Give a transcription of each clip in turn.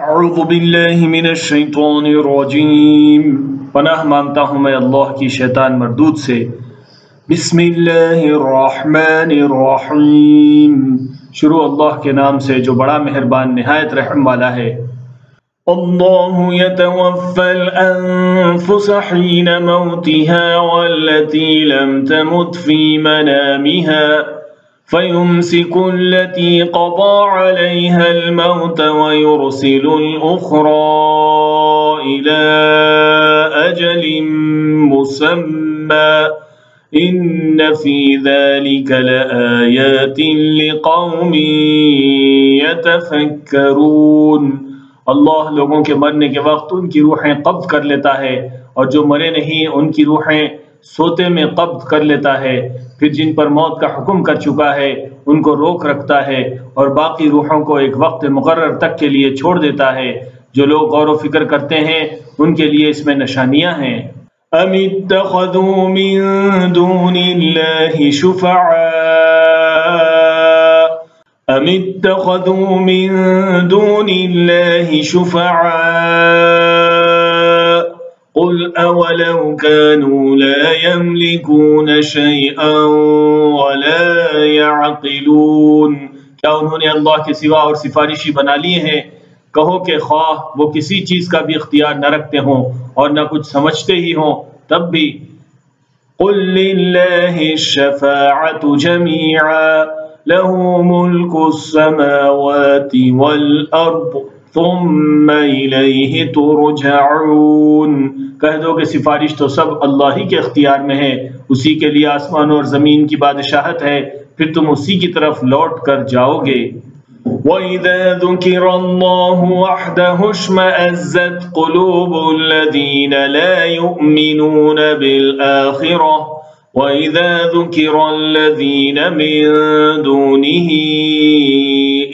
أعوذ بالله من الشيطان الرجيم. پناہ مانتا ہوں میں اللہ کی شیطان مردود سے. بسم الله الرحمن الرحيم شروع اللہ کے نام سے جو بڑا مہربان نہایت رحم والا ہے. الله يتوفى الأنفس حين موتها والتي لم تمت في منامها. فيمسك التي قضى عليها الموت ويرسل الأخرى إلى أجل مسمى. إن في ذلك لآيات لقوم يتفكرون. الله لوگوں کے مرنے کے وقت ان کی روحیں قبض کر لیتا ہے اور جو مرے نہیں ان کی روحیں سوتے میں قبض کر لیتا ہے۔ پھر جن پر موت کا حکم کر چکا ہے، ان کو روک رکھتا ہے اور باقی روحوں کو ایک وقت مقرر تک کے لیے چھوڑ دیتا ہے۔ جو لوگ غور و فکر کرتے ہیں، ان کے لیے اس میں نشانیاں ہیں۔ أم اتخذوا من دون الله شفعاء۔ أم اتخذوا من دون الله شفعاء۔ قل أولو كانوا لا يملكون شيئا ولا يعقلون क्या उन्होंने अल्लाह के सिवा और सिफारिशी बना लिए हैं कहो कि ख्वाह वो किसी चीज का भी इख्तियार न रखते हों और न कुछ समझते ही हों तब भी قل لله الشفاعة جميعا له ملك السماوات والأرض ثم إليه ترجعون۔ کہہ دو کہ سفارش تو سب اللہ ہی کے اختیار میں ہے، اسی کے لیے آسمان اور زمین کی بادشاہت ہے، پھر تم اسی کی طرف لوٹ کر جاؤ گے۔ وَإِذَا ذُكِرَ اللَّهُ وَحْدَهُ اشْمَأَزَّتْ قُلُوبُ الَّذِينَ لَا يُؤْمِنُونَ بِالْآخِرَةِ وَإِذَا ذُكِرَ الَّذِينَ مِن دُونِهِ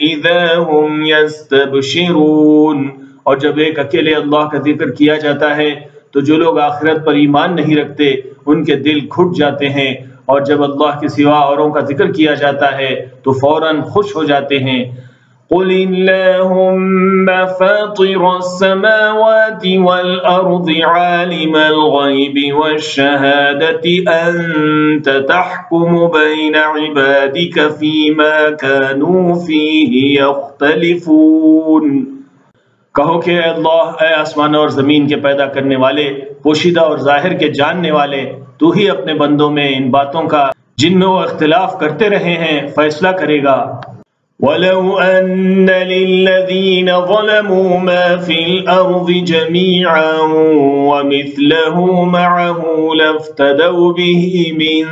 إِذَا هُمْ يَسْتَبْشِرُونَ اور جب ایک اکیلے اللہ کا ذکر کیا جاتا ہے تو جو لوگ آخرت پر ایمان نہیں رکھتے، ان کے دل کھٹ جاتے ہیں اور جب اللہ کے سوا اوروں کا ذکر کیا جاتا ہے تو فوراً خوش ہو جاتے ہیں۔ قل اللهم فاطر السماوات والأرض عالم الغيب والشهادة أنت تحكم بين عبادك فيما كانوا فيه يختلفون कहो कि अल्लाह ए आसमान और ज़मीन के पैदा करने वाले पोशीदा और जाहिर के जानने वाले तू ही अपने बंदों में इन बातों का जिनमें वो इख्तिलाफ करते रहे हैं फैसला करेगा ولو أن للذين ظلموا ما في الأرض جميعا ومثله معه لافتدوا به من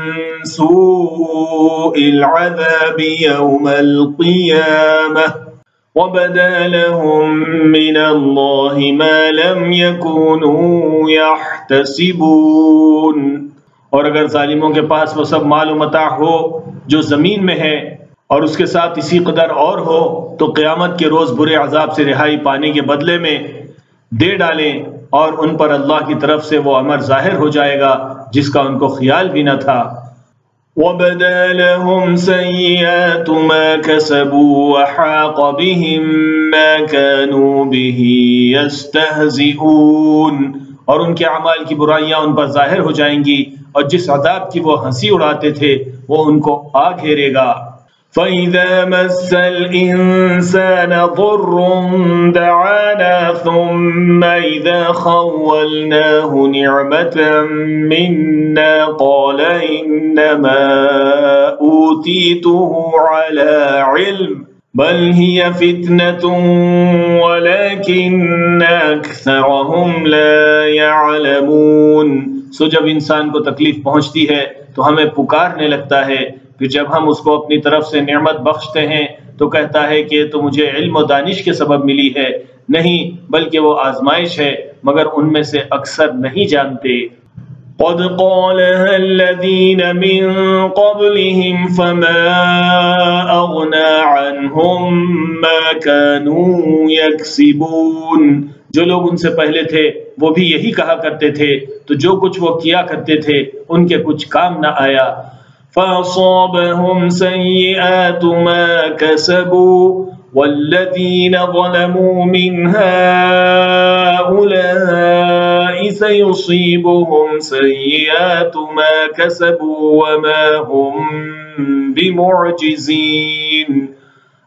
سوء العذاب يوم القيامة وبدا لهم من الله ما لم يكونوا يحتسبون और अगर जालिमों के पास वो सब मालूमता हो जो ज़मीन में है اور اس کے ساتھ اسی قدر اور ہو تو قیامت کے روز برے عذاب سے رہائی پانے کے بدلے میں دے ڈالیں اور ان پر اللہ کی طرف سے وہ امر ظاہر ہو جائے گا جس کا ان کو خیال بھی نہ تھا۔ وَبَدَا لَهُمْ سَيِّئَاتُ مَا كَسَبُوا وَحَاقَ بِهِمْ مَا كَانُوا بِهِ يَسْتَهْزِئُونَ اور ان کے اعمال کی برائیاں ان پر ظاہر ہو جائیں گی اور جس عذاب کی وہ ہنسی اڑاتے تھے وہ ان کو آ گھیرے گا۔ فإذا مس الإنسان ضر دعانا ثم إذا خولناه نعمة منا قال إنما أوتيته على علم بل هي فتنة ولكن أكثرهم لا يعلمون۔ سو جب انسان کو تکلیف پہنچتی ہے تو ہمیں پکارنے لگتا ہے کہ جب ہم اس کو اپنی طرف سے نعمت بخشتے ہیں تو کہتا ہے کہ تو مجھے علم و دانش کے سبب ملی ہے، نہیں بلکہ وہ آزمائش ہے، مگر ان میں سے اکثر نہیں جانتے۔ قد قالها الذين من قبلهم فما أغنى عنهم ما كانوا يكسبون۔ جو لوگ ان سے پہلے تھے، وہ بھی یہی کہا کرتے تھے۔ تو جو کچھ وہ کیا کرتے تھے، ان کے کچھ کام نہ آیا۔ فأصابهم سيئات ما كسبوا والذين ظلموا من هؤلاء سيصيبهم سيئات ما كسبوا وما هم بمعجزين.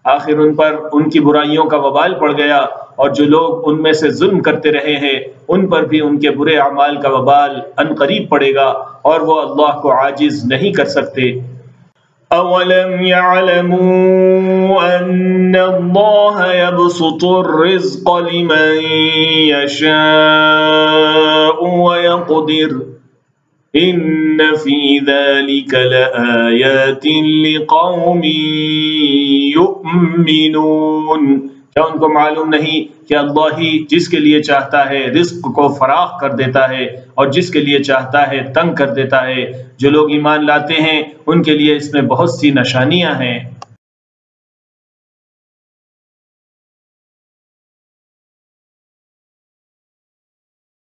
آخر ان پر ان کی برائیوں کا وبال پڑ گیا اور جو لوگ ان میں سے ظلم کرتے رہے ہیں، ان پر بھی ان کے برے اعمال کا وبال عنقریب پڑے گا اور وہ اللہ کو عاجز نہیں کر سکتے۔ اولم يعلموا ان الله يبسط الرزق لمن يشاء ويقدر ان في ذلك لآيات لقوم يؤمنون۔ کیا ان کو معلوم نہیں کہ اللہ ہی جس کے لیے چاہتا ہے رزق کو فراخ کر دیتا ہے اور جس کے لیے چاہتا ہے تنگ کر دیتا ہے۔ جو لوگ ایمان لاتے ہیں، ان کے لیے اس میں بہت سی نشانیاں ہیں۔